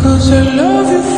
Cause I love you